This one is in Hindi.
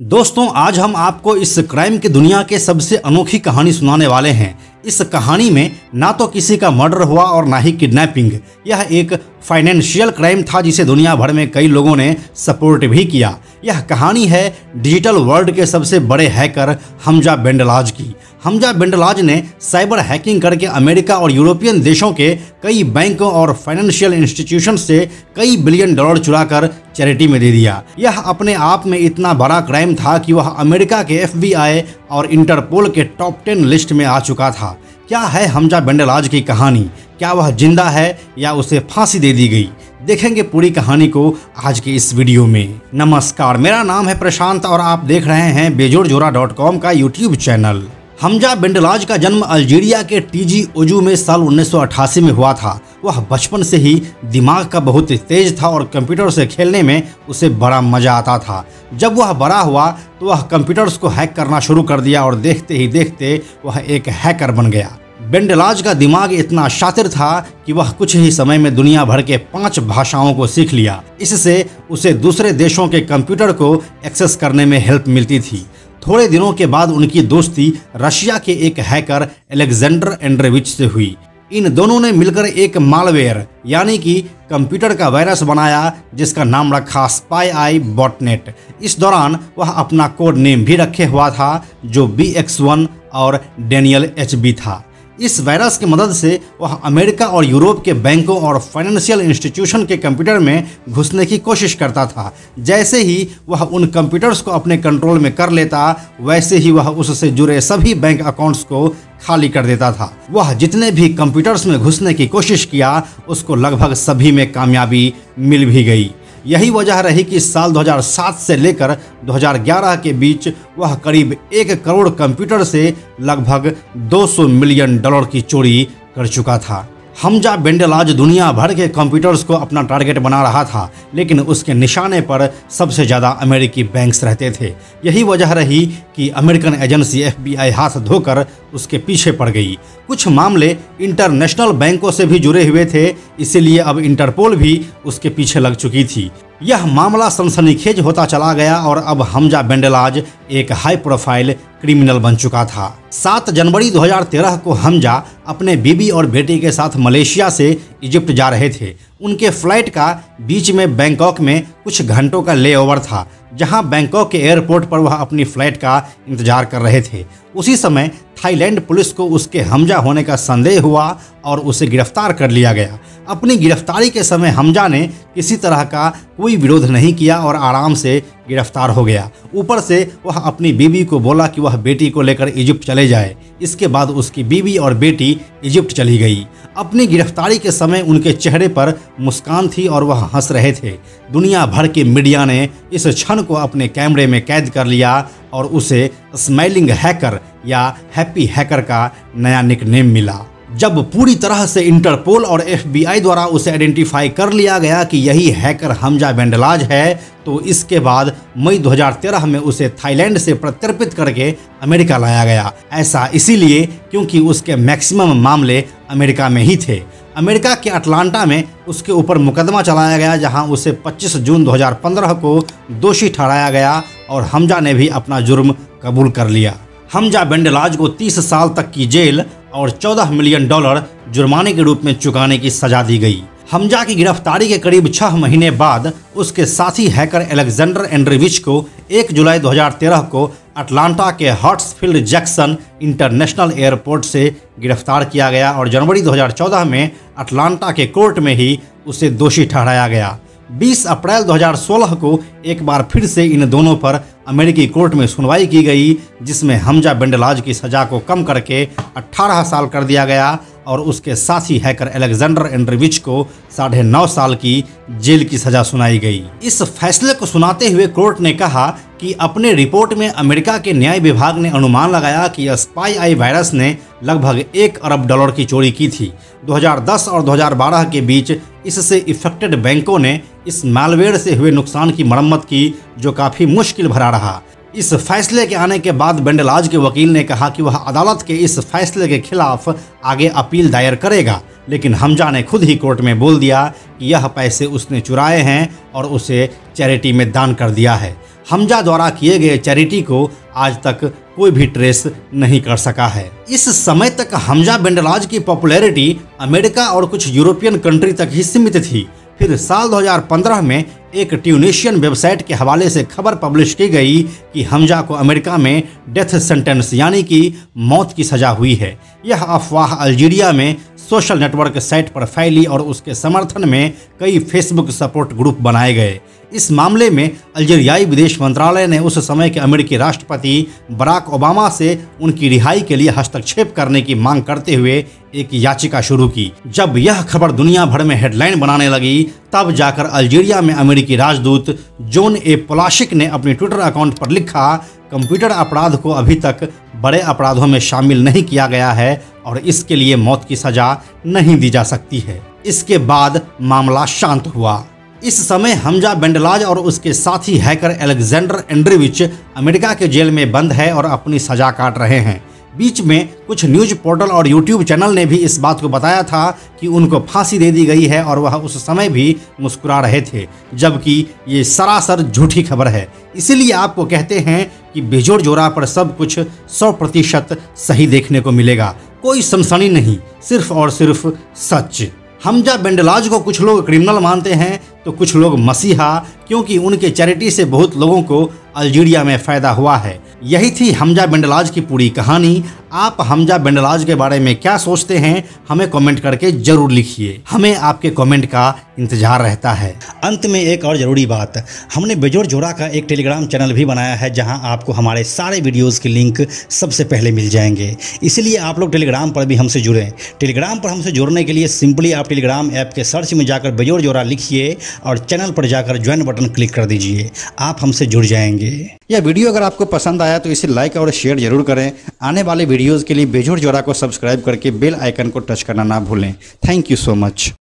दोस्तों, आज हम आपको इस क्राइम की दुनिया के सबसे अनोखी कहानी सुनाने वाले हैं। इस कहानी में ना तो किसी का मर्डर हुआ और ना ही किडनैपिंग। यह एक फाइनेंशियल क्राइम था जिसे दुनिया भर में कई लोगों ने सपोर्ट भी किया। यह कहानी है डिजिटल वर्ल्ड के सबसे बड़े हैकर हमजा बेंडलाज की। हमजा बेंडलाज ने साइबर हैकिंग करके अमेरिका और यूरोपियन देशों के कई बैंकों और फाइनेंशियल इंस्टीट्यूशन से कई बिलियन डॉलर चुराकर चैरिटी में दे दिया। यह अपने आप में इतना बड़ा क्राइम था कि वह अमेरिका के एफबीआई और इंटरपोल के टॉप टेन लिस्ट में आ चुका था। क्या है हमजा बेंडलाज की कहानी? क्या वह ज़िंदा है या उसे फांसी दे दी गई? देखेंगे पूरी कहानी को आज के इस वीडियो में। नमस्कार, मेरा नाम है प्रशांत और आप देख रहे हैं बेजोड़ जोरा डॉट कॉम का यूट्यूब चैनल। हमजा बेंडलाज का जन्म अल्जीरिया के टीजी ओजू में साल 1988 में हुआ था। वह बचपन से ही दिमाग का बहुत तेज था और कंप्यूटर से खेलने में उसे बड़ा मज़ा आता था। जब वह बड़ा हुआ तो वह कंप्यूटर्स को हैक करना शुरू कर दिया और देखते ही देखते वह एक हैकर बन गया। बेंडलाज का दिमाग इतना शातिर था कि वह कुछ ही समय में दुनिया भर के पाँच भाषाओं को सीख लिया। इससे उसे दूसरे देशों के कंप्यूटर को एक्सेस करने में हेल्प मिलती थी। थोड़े दिनों के बाद उनकी दोस्ती रशिया के एक हैकर एलेक्जेंडर एंड्रेविच से हुई। इन दोनों ने मिलकर एक मालवेयर यानी कि कंप्यूटर का वायरस बनाया, जिसका नाम रखा स्पाई आई बॉटनेट इस दौरान वह अपना कोड नेम भी रखे हुआ था, जो बी एक्स वन और डेनियल एच बी था। इस वायरस की मदद से वह अमेरिका और यूरोप के बैंकों और फाइनेंशियल इंस्टीट्यूशन के कंप्यूटर में घुसने की कोशिश करता था। जैसे ही वह उन कंप्यूटर्स को अपने कंट्रोल में कर लेता, वैसे ही वह उससे जुड़े सभी बैंक अकाउंट्स को खाली कर देता था। वह जितने भी कंप्यूटर्स में घुसने की कोशिश किया, उसको लगभग सभी में कामयाबी मिल भी गई। यही वजह रही कि साल 2007 से लेकर 2011 के बीच वह करीब एक करोड़ कंप्यूटर से लगभग 200 मिलियन डॉलर की चोरी कर चुका था। हमजा बेंडल आज दुनिया भर के कंप्यूटर्स को अपना टारगेट बना रहा था, लेकिन उसके निशाने पर सबसे ज़्यादा अमेरिकी बैंक्स रहते थे। यही वजह रही कि अमेरिकन एजेंसी एफबीआई हाथ धोकर उसके पीछे पड़ गई। कुछ मामले इंटरनेशनल बैंकों से भी जुड़े हुए थे, इसीलिए अब इंटरपोल भी उसके पीछे लग चुकी थी। यह मामला सनसनीखेज होता चला गया और अब हमजा बेंडलाज एक हाई प्रोफ़ाइल क्रिमिनल बन चुका था। 7 जनवरी 2013 को हमजा अपने बीबी और बेटे के साथ मलेशिया से इजिप्ट जा रहे थे। उनके फ़्लाइट का बीच में बैंकॉक में कुछ घंटों का लेओवर था, जहाँ बैंकॉक के एयरपोर्ट पर वह अपनी फ़्लाइट का इंतज़ार कर रहे थे। उसी समय थाईलैंड पुलिस को उसके हमजा होने का संदेह हुआ और उसे गिरफ़्तार कर लिया गया। अपनी गिरफ्तारी के समय हमजा ने किसी तरह का कोई विरोध नहीं किया और आराम से गिरफ़्तार हो गया। ऊपर से वह अपनी बीवी को बोला कि वह बेटी को लेकर इजिप्ट चले जाए। इसके बाद उसकी बीवी और बेटी इजिप्ट चली गई। अपनी गिरफ्तारी के समय उनके चेहरे पर मुस्कान थी और वह हंस रहे थे। दुनिया भर के मीडिया ने इस क्षण को अपने कैमरे में कैद कर लिया और उसे स्माइलिंग हैकर या हैप्पी हैकर का नया निकनेम मिला। जब पूरी तरह से इंटरपोल और एफबीआई द्वारा उसे आइडेंटिफाई कर लिया गया कि यही हैकर हमजा बेंडलाज है तो इसके बाद मई 2013 में उसे थाईलैंड से प्रत्यर्पित करके अमेरिका लाया गया। ऐसा इसीलिए क्योंकि उसके मैक्सिमम मामले अमेरिका में ही थे। अमेरिका के अटलांटा में उसके ऊपर मुकदमा चलाया गया, जहाँ उसे 25 जून 2015 को दोषी ठहराया गया और हमजा ने भी अपना जुर्म कबूल कर लिया। हमजा बेंडलाज को 30 साल तक की जेल और 14 मिलियन डॉलर जुर्माने के रूप में चुकाने की सजा दी गई। हमजा की गिरफ्तारी के करीब छह महीने बाद उसके साथी हैकर एलेक्जेंडर एंड्रीविच को 1 जुलाई 2013 को अटलांटा के हॉट्सफील्ड जैक्सन इंटरनेशनल एयरपोर्ट से गिरफ़्तार किया गया और जनवरी 2014 में अटलांटा के कोर्ट में ही उसे दोषी ठहराया गया। 20 अप्रैल 2016 को एक बार फिर से इन दोनों पर अमेरिकी कोर्ट में सुनवाई की गई, जिसमें हमजा बेंडलाज की सजा को कम करके 18 साल कर दिया गया और उसके साथी हैकर एलेक्जेंडर एंड्रीविच को साढ़े नौ साल की जेल की सजा सुनाई गई। इस फैसले को सुनाते हुए कोर्ट ने कहा कि अपने रिपोर्ट में अमेरिका के न्याय विभाग ने अनुमान लगाया कि स्पाई आई वायरस ने लगभग एक अरब डॉलर की चोरी की थी। 2010 और 2012 के बीच इससे इफेक्टेड बैंकों ने इस मालवेयर से हुए नुकसान की मरम्मत की, जो काफ़ी मुश्किल भरा रहा। इस फैसले के आने के बाद बेंडलाज के वकील ने कहा कि वह अदालत के इस फैसले के खिलाफ आगे अपील दायर करेगा, लेकिन हमजा ने खुद ही कोर्ट में बोल दिया कि यह पैसे उसने चुराए हैं और उसे चैरिटी में दान कर दिया है। हमजा द्वारा किए गए चैरिटी को आज तक कोई भी ट्रेस नहीं कर सका है। इस समय तक हमजा बेंडलाज की पॉपुलैरिटी अमेरिका और कुछ यूरोपियन कंट्री तक ही सीमित थी। फिर साल 2015 में एक ट्यूनिशियन वेबसाइट के हवाले से खबर पब्लिश की गई कि हमजा को अमेरिका में डेथ सेंटेंस, यानी कि मौत की सजा हुई है। यह अफवाह अल्जीरिया में सोशल नेटवर्क साइट पर फैली और उसके समर्थन में कई फेसबुक सपोर्ट ग्रुप बनाए गए। इस मामले में अल्जीरियाई विदेश मंत्रालय ने उस समय के अमेरिकी राष्ट्रपति बराक ओबामा से उनकी रिहाई के लिए हस्तक्षेप करने की मांग करते हुए एक याचिका शुरू की। जब यह खबर दुनिया भर में हेडलाइन बनाने लगी, तब जाकर अल्जीरिया में अमेरिकी राजदूत जोन ए पोलाशिक ने अपने ट्विटर अकाउंट पर लिखा, कंप्यूटर अपराध को अभी तक बड़े अपराधों में शामिल नहीं किया गया है और इसके लिए मौत की सजा नहीं दी जा सकती है। इसके बाद मामला शांत हुआ। इस समय हमजा बेंडलाज और उसके साथी हैकर एलेक्जेंडर एंड्रीविच अमेरिका के जेल में बंद है और अपनी सजा काट रहे हैं। बीच में कुछ न्यूज़ पोर्टल और यूट्यूब चैनल ने भी इस बात को बताया था कि उनको फांसी दे दी गई है और वह उस समय भी मुस्कुरा रहे थे, जबकि ये सरासर झूठी खबर है। इसीलिए आपको कहते हैं कि बेजोड़ जोरा पर सब कुछ सौ प्रतिशत सही देखने को मिलेगा। कोई सनसनी नहीं, सिर्फ़ और सिर्फ़ सच। हमजा बेंडलाज को कुछ लोग क्रिमिनल मानते हैं तो कुछ लोग मसीहा, क्योंकि उनके चैरिटी से बहुत लोगों को अल्जीरिया में फ़ायदा हुआ है। यही थी हमजा बिंडलाज की पूरी कहानी। आप हमजा बेंडलाज के बारे में क्या सोचते हैं, हमें कमेंट करके ज़रूर लिखिए। हमें आपके कमेंट का इंतज़ार रहता है। अंत में एक और ज़रूरी बात, हमने बेजोड़ जोड़ा का एक टेलीग्राम चैनल भी बनाया है, जहाँ आपको हमारे सारे वीडियोस के लिंक सबसे पहले मिल जाएँगे। इसलिए आप लोग टेलीग्राम पर भी हमसे जुड़ें। टेलीग्राम पर हमसे जुड़ने के लिए सिंपली आप टेलीग्राम ऐप के सर्च में जाकर बेजोड़ जोड़ा लिखिए और चैनल पर जाकर ज्वाइन बटन क्लिक कर दीजिए। आप हमसे जुड़ जाएँगे। यह वीडियो अगर आपको पसंद आया तो इसे लाइक और शेयर ज़रूर करें। आने वाले वीडियोज़ के लिए बेजोड़ जोड़ा को सब्सक्राइब करके बेल आइकन को टच करना ना भूलें। Thank you so much